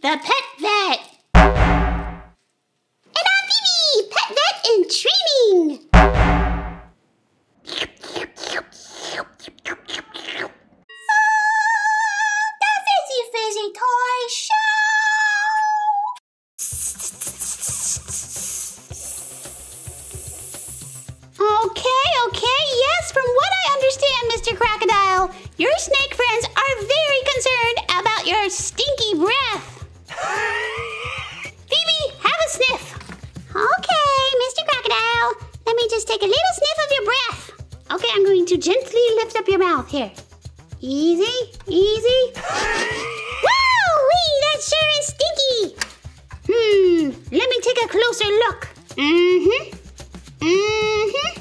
the Pet Vet. And I'm Phoebe, Pet Vet in training. The Fizzy Fizzy Toy Show. Okay, okay, yes, from what I understand, Mr. Crocodile, your snake friends are very concerned Okay, I'm going to gently lift up your mouth here. Easy, easy. Whoa, wee, that sure is stinky. Hmm, let me take a closer look. Mm-hmm. Mm-hmm.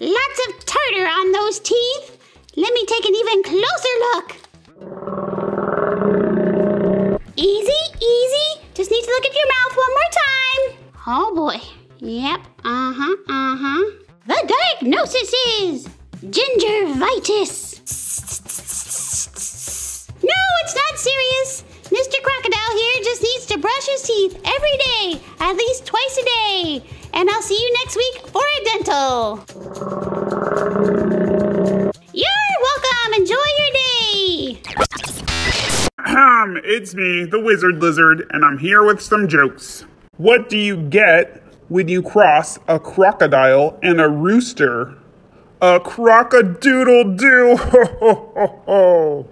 Lots of tartar on those teeth. Let me take an even closer look. His teeth every day, at least twice a day. And I'll see you next week for a dental. You're welcome. Enjoy your day. It's me, the Wizard Lizard, and I'm here with some jokes. What do you get when you cross a crocodile and a rooster? A crockadoodle doo! Ho ho ho ho!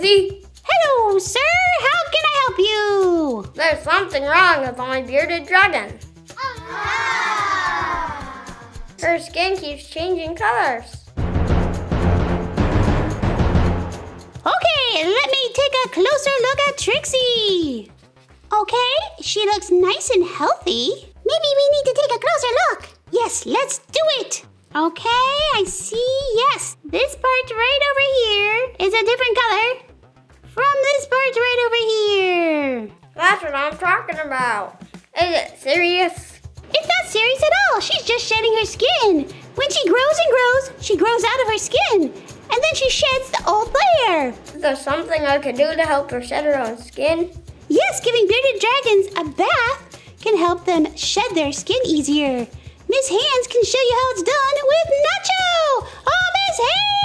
Hello, sir. How can I help you? there's something wrong with my bearded dragon. Her skin keeps changing colors. Okay, let me take a closer look at Trixie. Okay, she looks nice and healthy. Maybe we need to take a closer look. Yes, let's do it. Okay, I see. Yes, this part right over here is a different color part right over here. That's what I'm talking about. Is it serious? It's not serious at all. She's just shedding her skin. When she grows and grows, she grows out of her skin. And then she sheds the old layer. Is there something I can do to help her shed her own skin? Yes, giving bearded dragons a bath can help them shed their skin easier. Miss Hands can show you how it's done with Nacho! Oh, Miss Hands!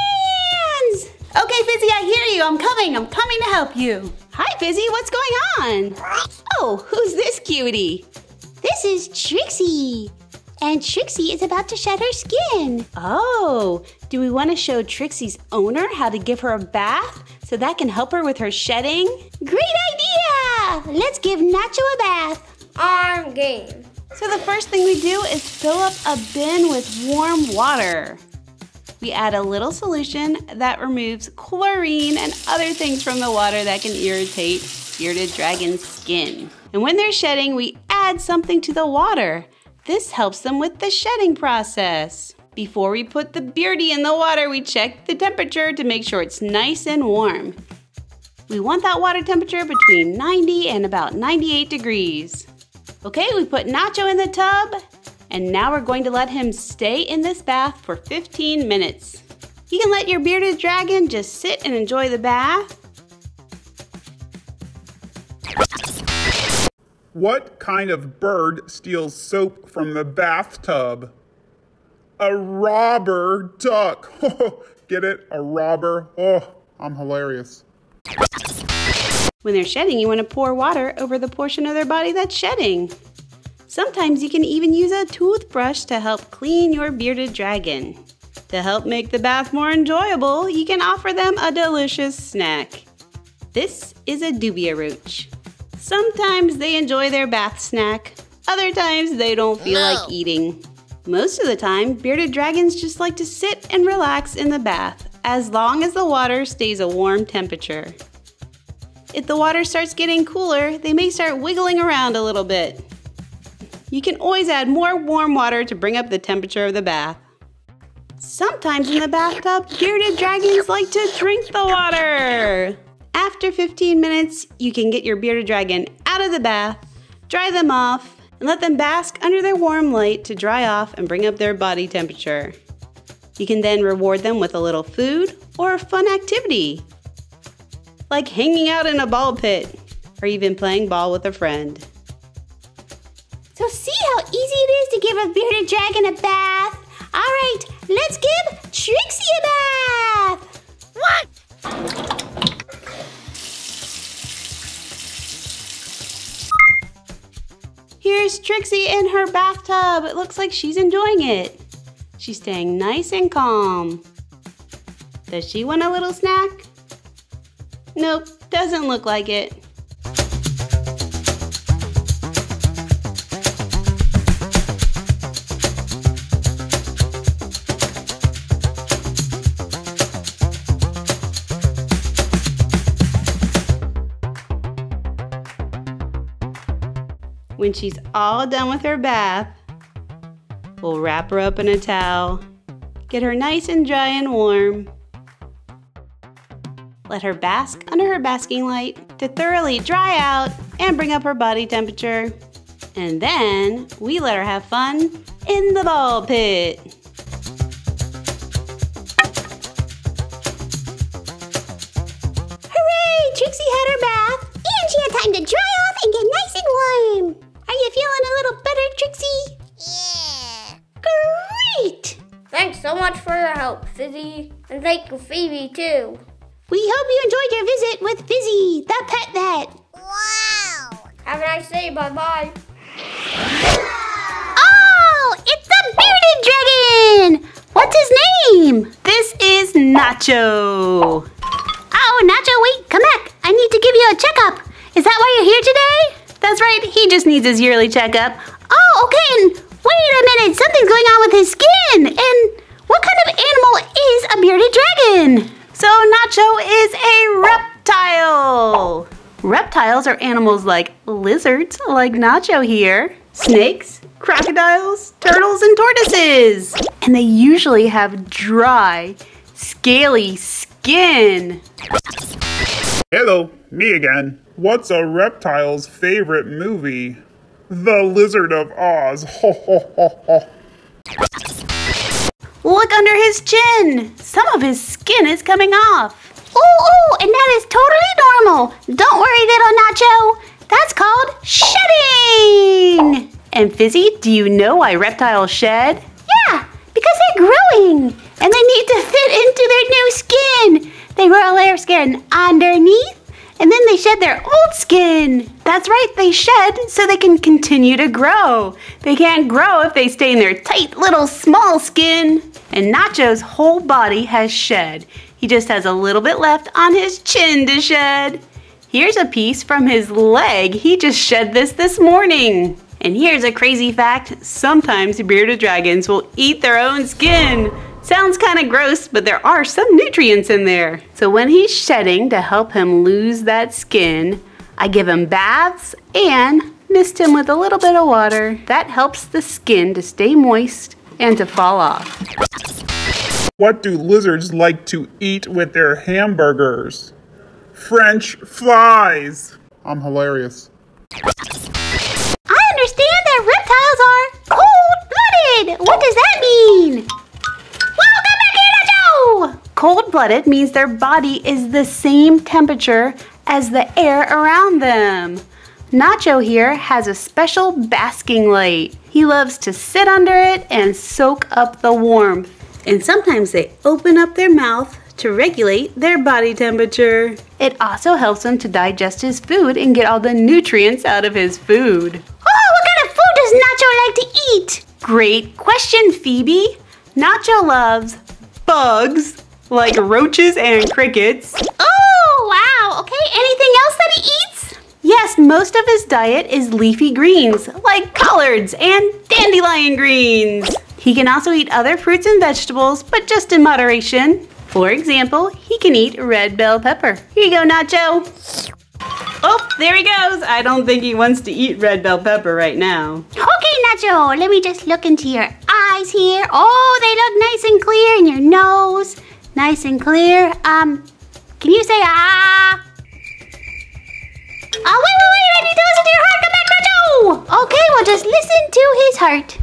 Okay, Fizzy, I hear you. I'm coming. I'm coming to help you. Hi, Fizzy. What's going on? Oh, who's this cutie? This is Trixie. And Trixie is about to shed her skin. Oh, do we want to show Trixie's owner how to give her a bath so that can help her with her shedding? Great idea! Let's give Nacho a bath. I'm game. So the first thing we do is fill up a bin with warm water. We add a little solution that removes chlorine and other things from the water that can irritate bearded dragon skin. And when they're shedding, we add something to the water. This helps them with the shedding process. Before we put the beardy in the water, we check the temperature to make sure it's nice and warm. We want that water temperature between 90 and about 98 degrees. Okay, we put Nacho in the tub, and now we're going to let him stay in this bath for 15 minutes. You can let your bearded dragon just sit and enjoy the bath. What kind of bird steals soap from the bathtub? A robber duck! Get it? A robber? Oh, I'm hilarious. When they're shedding, you want to pour water over the portion of their body that's shedding. Sometimes you can even use a toothbrush to help clean your bearded dragon. To help make the bath more enjoyable, you can offer them a delicious snack. This is a dubia roach. Sometimes they enjoy their bath snack, other times they don't feel like eating. Most of the time, bearded dragons just like to sit and relax in the bath as long as the water stays a warm temperature. If the water starts getting cooler, they may start wiggling around a little bit. You can always add more warm water to bring up the temperature of the bath. Sometimes in the bathtub, bearded dragons like to drink the water. After 15 minutes, you can get your bearded dragon out of the bath, dry them off, and let them bask under their warm light to dry off and bring up their body temperature. You can then reward them with a little food or a fun activity, like hanging out in a ball pit or even playing ball with a friend. So see how easy it is to give a bearded dragon a bath? All right, let's give Trixie a bath. What? Here's Trixie in her bathtub. It looks like she's enjoying it. She's staying nice and calm. Does she want a little snack? Nope, doesn't look like it. When she's all done with her bath, we'll wrap her up in a towel, get her nice and dry and warm. Let her bask under her basking light to thoroughly dry out and bring up her body temperature. And then we let her have fun in the ball pit. Thanks so much for your help, Fizzy. And thank you, Phoebe, too. We hope you enjoyed your visit with Fizzy, the pet vet. Wow. Have a nice day. Bye bye. Oh, it's the bearded dragon! What's his name? This is Nacho. Oh, Nacho, wait, come back. I need to give you a checkup. Is that why you're here today? That's right, he just needs his yearly checkup. Oh, okay, and wait a minute. Something's going on with his skin. And what kind of animal is a bearded dragon? So, Nacho is a reptile. Reptiles are animals like lizards, like Nacho here, snakes, crocodiles, turtles, and tortoises. And they usually have dry, scaly skin. Hello, me again. What's a reptile's favorite movie? The Lizard of Oz. Ho ho ho ho. Look under his chin. Some of his skin is coming off. Oh, oh, and that is totally normal. Don't worry, little Nacho. That's called shedding. And Fizzy, do you know why reptiles shed? Yeah, because they're growing and they need to fit into their new skin. They grow their skin underneath and then they shed their old skin. That's right, they shed so they can continue to grow. They can't grow if they stay in their tight little small skin. And Nacho's whole body has shed. He just has a little bit left on his chin to shed. Here's a piece from his leg. He just shed this this morning. And here's a crazy fact. Sometimes bearded dragons will eat their own skin. Sounds kind of gross, but there are some nutrients in there. So when he's shedding to help him lose that skin, I give him baths and mist him with a little bit of water. That helps the skin to stay moist and to fall off. What do lizards like to eat with their hamburgers? French flies. I'm hilarious. I understand that reptiles are cold-blooded. What does that mean? Whoa, come back here, Nacho! Cold blooded means their body is the same temperature as the air around them. Nacho here has a special basking light. He loves to sit under it and soak up the warmth. And sometimes they open up their mouth to regulate their body temperature. It also helps him to digest his food and get all the nutrients out of his food. Oh, what kind of food does Nacho like to eat? Great question, Phoebe. Nacho loves bugs like roaches and crickets. Oh, wow. Okay, anything else that he eats? Yes, most of his diet is leafy greens like collards and dandelion greens. He can also eat other fruits and vegetables, but just in moderation. For example, he can eat red bell pepper. Here you go, Nacho. Oh, there he goes. I don't think he wants to eat red bell pepper right now. Okay, Nacho, let me just look into your eyes here. Oh, they look nice and clear in your nose. Nice and clear. Um, can you say ah? Oh, wait, wait, wait, I need to listen to your heart. Come back, Nacho. Okay, well, just listen to his heart.